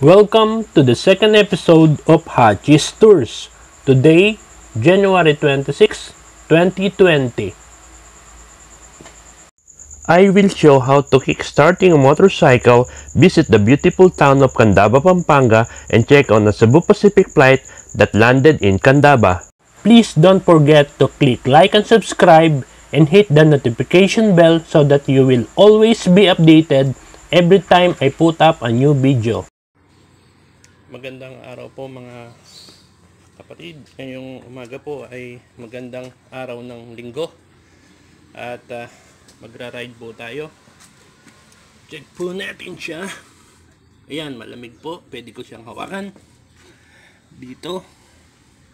Welcome to the second episode of Hachi's Tours. Today, January 26, 2020. I will show how to kickstarting a motorcycle, visit the beautiful town of Candaba, Pampanga, and check on a Cebu Pacific flight that landed in Candaba. Please don't forget to click like and subscribe and hit the notification bell so that you will always be updated every time I put up a new video. Magandang araw po mga kapatid. Ngayong umaga po ay magandang araw ng linggo. At uh, magra-ride po tayo. Check po natin siya. Ayan, malamig po. Pwede ko siyang hawakan. Dito,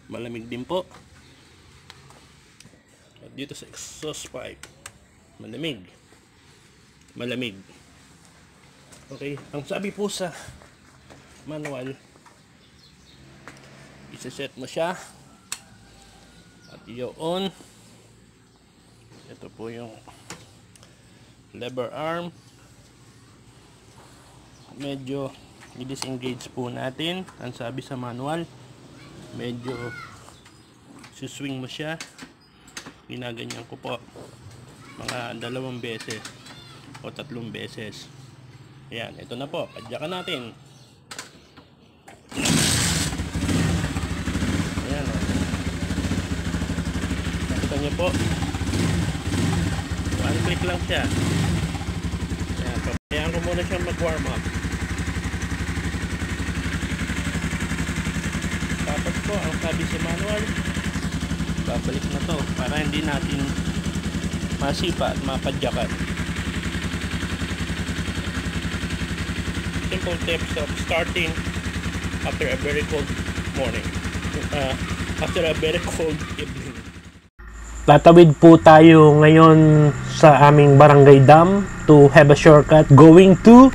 malamig din po. At dito sa exhaust pipe, malamig. Malamig. Okay, ang sabi po sa manual, isa-set mo siya at i-on. Ito po yung lever arm. Medyo i-disengage po natin. Ang sabi sa manual, medyo suswing mo siya. Ginaganyan ko po mga dalawang beses o tatlong beses. Ayan, ito na po. Padyakan natin. Ayan o. Nakita niyo po. One click lang siya. Ayan, pabayaan ko muna siyang mag-warm up. Tapos po, ang sabi sa manual, babalik na to para hindi natin masipa at mapadyakan. simple tips of starting after a very cold morning. Uh, after a very cold evening. Tatawid po tayo ngayon sa aming barangay dam to have a shortcut going to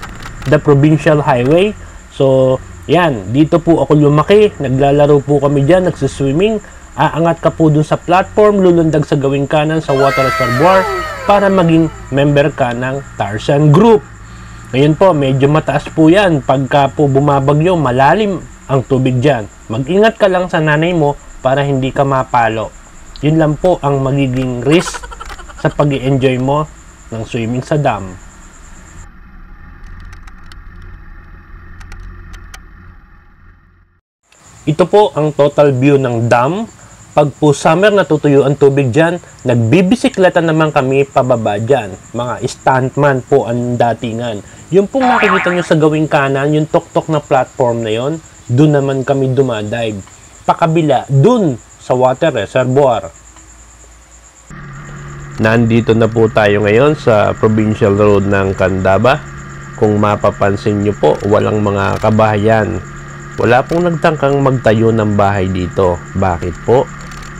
the provincial highway. So, yan, dito po ako lumaki. Naglalaro po kami dyan, nagsiswimming. Aangat ka po dun sa platform, lulundag sa gawing kanan sa water reservoir para maging member ka ng Tarzan Group. Ngayon po, medyo mataas po yan. Pagka po bumabagyo, malalim ang tubig dyan. Mag-ingat ka lang sa nanay mo para hindi ka mapalo. Yun lang po ang magiging risk sa pag enjoy mo ng swimming sa dam. Ito po ang total view ng dam. Pag po summer natutuyo ang tubig dyan, nagbibisikleta naman kami pababa dyan. Mga stuntman po ang datingan. Yung pong nakikita nyo sa gawing kanan, yung tok-tok na platform na yon, doon naman kami dumadive. Pakabila, doon sa water reservoir. Nandito na po tayo ngayon sa provincial road ng Candaba. Kung mapapansin nyo po, walang mga kabahayan. Wala pong nagtangkang magtayo ng bahay dito. Bakit po?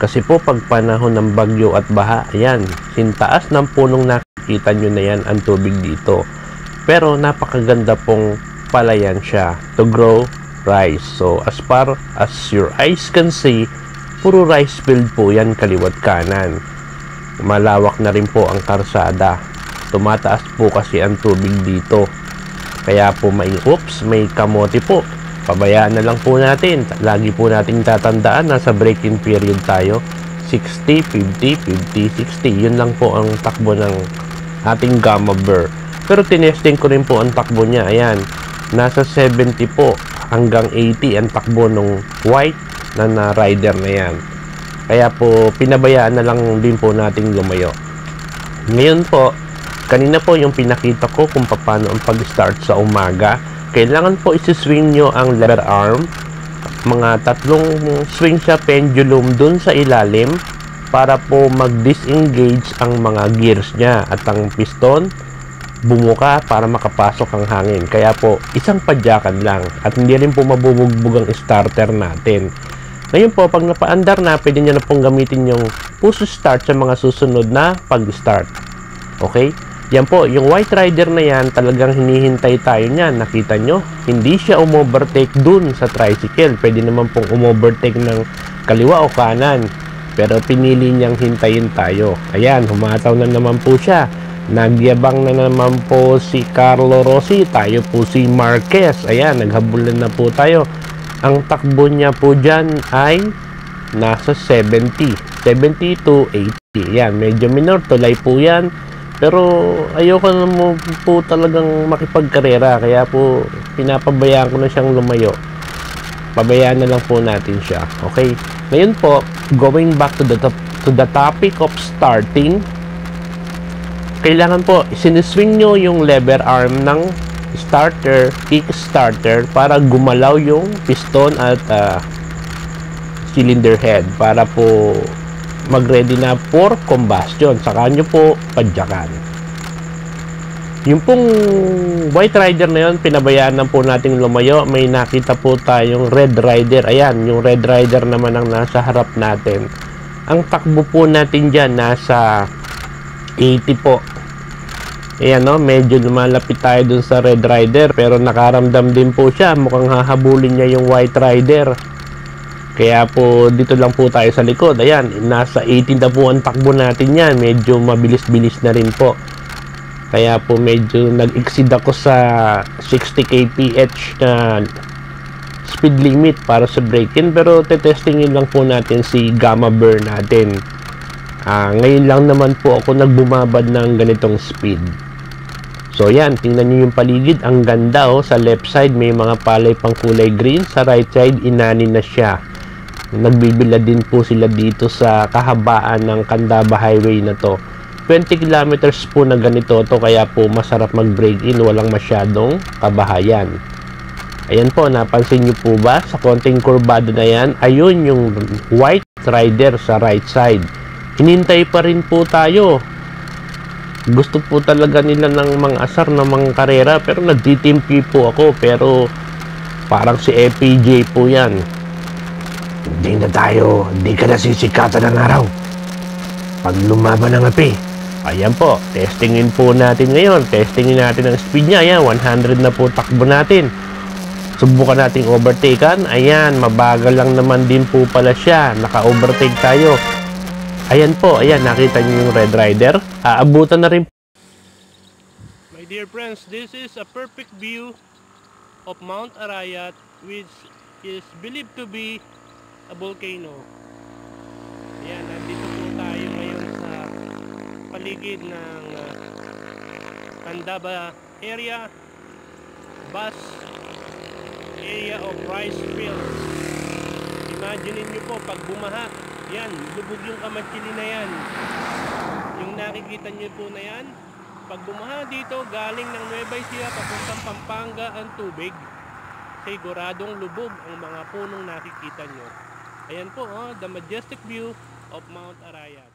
Kasi po pag panahon ng bagyo at baha, ayan, sintaas ng punong nakikita nyo na yan ang tubig dito. Pero napakaganda pong palayan siya to grow rice. So as far as your eyes can see, puro rice field po yan kaliwat kanan. Malawak na rin po ang karsada. Tumataas po kasi ang tubig dito. Kaya po may oops, may kamote po pabayaan na lang po natin. Lagi po nating tatandaan, nasa break-in period tayo. 60, 50, 50, 60. Yun lang po ang takbo ng ating Gamma Burr. Pero tinesting ko rin po ang takbo niya. Ayan, nasa 70 po hanggang 80 ang takbo ng white na, na rider na yan. Kaya po, pinabayaan na lang din po nating lumayo. Ngayon po, kanina po yung pinakita ko kung paano ang pag-start sa umaga. Kailangan po isi-swing nyo ang lever arm. Mga tatlong swing sa pendulum dun sa ilalim para po mag-disengage ang mga gears niya at ang piston. Bumuka para makapasok ang hangin. Kaya po isang padyakan lang at hindi rin po mabubugbog ang starter natin ngayon po pag napaandar na pwede nyo na pong gamitin yung push start sa mga susunod na pag-start okay yan po, yung white rider na yan, talagang hinihintay tayo niyan. Nakita nyo? Hindi siya umovertake dun sa tricycle. Pwede naman pong umovertake ng kaliwa o kanan. Pero pinili niyang hintayin tayo. Ayan, humataw na naman po siya. Nagyabang na naman po si Carlo Rossi. Tayo po si Marquez. Ayan, naghabulan na po tayo. Ang takbo niya po dyan ay nasa 70. 70 to 80. Yan, medyo minor. Tulay po yan. Pero ayoko na mo po talagang makipagkarera. Kaya po pinapabayaan ko na siyang lumayo. Pabayaan na lang po natin siya. Okay? Ngayon po, going back to the, to the topic of starting kailangan po siniswing nyo yung lever arm ng starter, kick starter para gumalaw yung piston at uh, cylinder head para po mag-ready na for combustion. Saka nyo po padyakan. Yung pong White Rider na yun, pinabayaan na po nating lumayo. May nakita po tayong Red Rider. Ayan, yung Red Rider naman ang nasa harap natin. Ang takbo po natin dyan, nasa 80 po. Ayan no, medyo lumalapit tayo dun sa Red Rider pero nakaramdam din po siya. Mukhang hahabulin niya yung White Rider. Kaya po dito lang po tayo sa likod. Ayan, nasa 18 na po ang takbo natin yan. Medyo mabilis-bilis na rin po. Kaya po medyo nag-exceed ako sa 60 kph na speed limit para sa break-in. Pero tetestingin lang po natin si Gamma Burn natin. Uh, ngayon lang naman po ako nagbumabad ng ganitong speed. So yan, tingnan nyo yung paligid. Ang ganda oh. Sa left side may mga palay pang kulay green. Sa right side, inani na siya. Nagbibila din po sila dito sa kahabaan ng Candaba Highway na to. 20 kilometers po na ganito to kaya po masarap mag break in. Walang masyadong kabahayan. Ayan po, napansin nyo po ba? Sa konting kurbado na yan, ayun yung white rider sa right side hinintay pa rin po tayo. Gusto po talaga nila ng mga asar ng mga karera pero nagtitimpi po ako pero parang si FPJ po yan. Hindi na tayo hindi ka na sisikatan ng araw. Pag lumaban ng api ayan po testingin po natin ngayon. Testingin natin ang speed niya ayan 100 na po takbo natin. Subukan nating overtakean. Ayan mabagal lang naman din po pala siya. Naka overtake tayo Ayan po, ayan, nakita niyo yung Red Rider. Aabutan na rin. My dear friends, this is a perfect view of Mount Arayat which is believed to be a volcano. Ayan, nandito po tayo ngayon sa paligid ng uh, Candaba area, bus area of rice fields. Imagine niyo po pag bumaha yan, lubog yung kamatsili na yan. Yung nakikita nyo po na yan, pag bumaha dito, galing ng Nueva Ecija papuntang Pampanga ang tubig, siguradong lubog ang mga punong nakikita nyo. Ayan po, oh, the majestic view of Mount Arayat.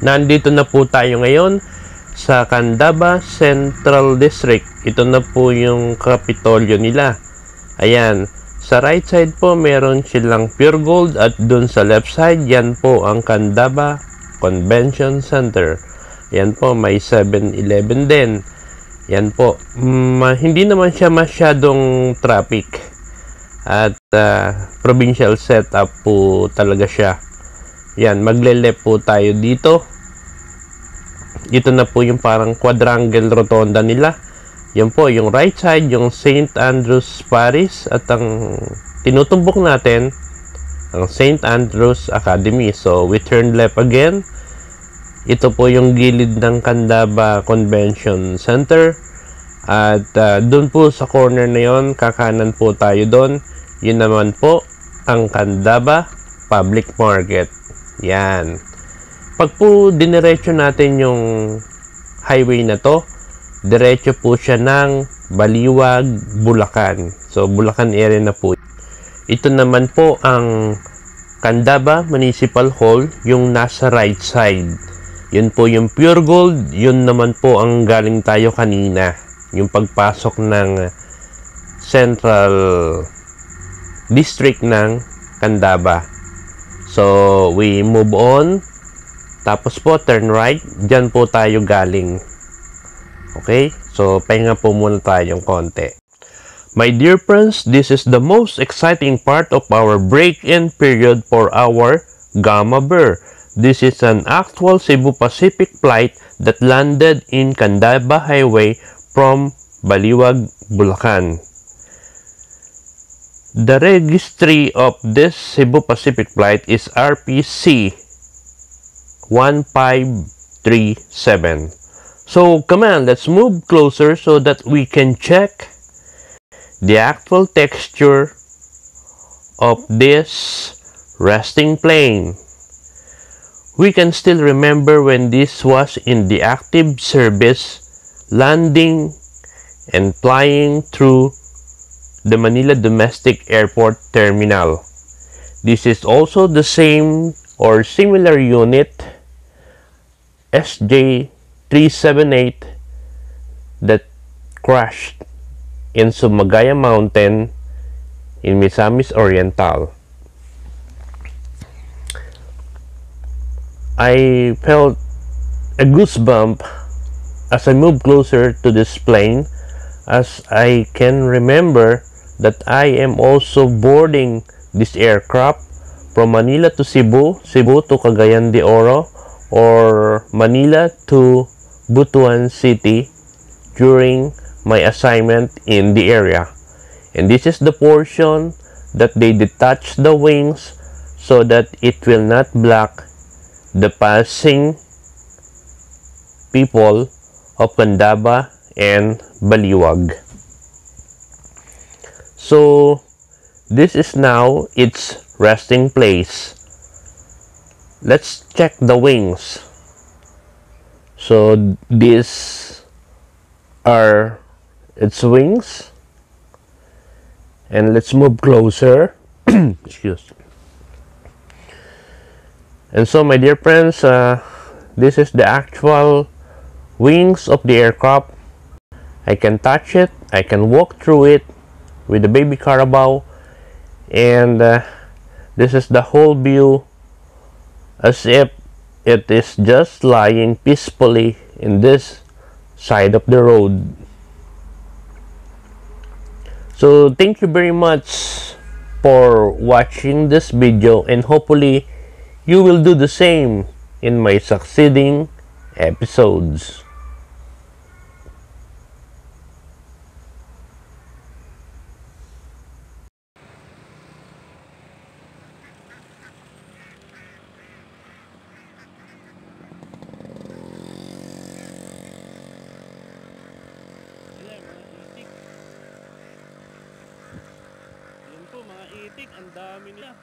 Nandito na po tayo ngayon sa Candaba Central District. Ito na po yung kapitolyo nila. Ayan, sa right side po, meron silang pure gold at dun sa left side, yan po ang Candaba Convention Center. Yan po, may 7-Eleven din. Yan po. Mm, hindi naman siya masyadong traffic. At uh, provincial setup po talaga siya. Yan, maglele po tayo dito. Ito na po yung parang quadrangle rotonda nila. Yan po, yung right side, yung St. Andrews Parish at ang tinutumbok natin, ang St. Andrews Academy. So, we turn left again. Ito po yung gilid ng Candaba Convention Center. At uh, doon po sa corner na yon, kakanan po tayo doon. Yun naman po ang Candaba Public Market. Yan. Pag po diniretso natin yung highway na to, diretso po siya ng Baliwag, Bulacan. So, Bulacan area na po. Ito naman po ang Candaba Municipal Hall, yung nasa right side. Yun po yung pure gold, yun naman po ang galing tayo kanina. Yung pagpasok ng Central District ng Candaba. So, we move on. Tapos po, turn right. Diyan po tayo galing. Okay? So, pahinga po muna tayong konti. My dear friends, this is the most exciting part of our break-in period for our Gamma Bear. This is an actual Cebu Pacific flight that landed in Candaba Highway from Baliwag, Bulacan. The registry of this Cebu Pacific flight is RPC 1537. So come on, let's move closer so that we can check the actual texture of this resting plane. We can still remember when this was in the active service, landing and flying through the Manila Domestic Airport Terminal. This is also the same or similar unit SJ378 that crashed in Sumagaya Mountain in Misamis Oriental. I felt a goosebump as I moved closer to this plane as I can remember that I am also boarding this aircraft from Manila to Cebu, Cebu to Cagayan de Oro, or Manila to Butuan City during my assignment in the area. And this is the portion that they detach the wings so that it will not block the passing people of Candaba and Baliwag. So this is now its resting place. Let's check the wings. So these are its wings. And let's move closer. Excuse. And so my dear friends, uh, this is the actual wings of the aircraft. I can touch it, I can walk through it with the baby Carabao and uh, this is the whole view as if it is just lying peacefully in this side of the road. So thank you very much for watching this video and hopefully you will do the same in my succeeding episodes. Itik. Ang dami nila.